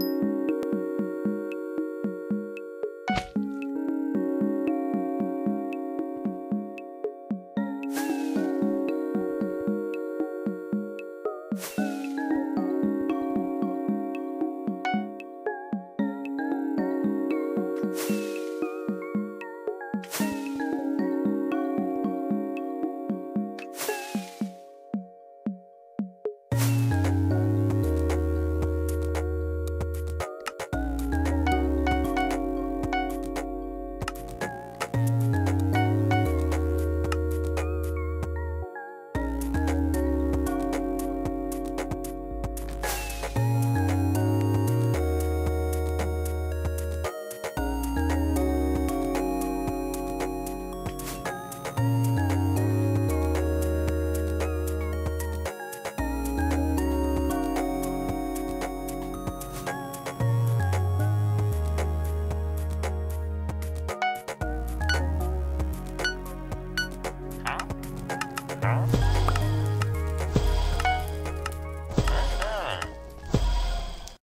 you. Huh?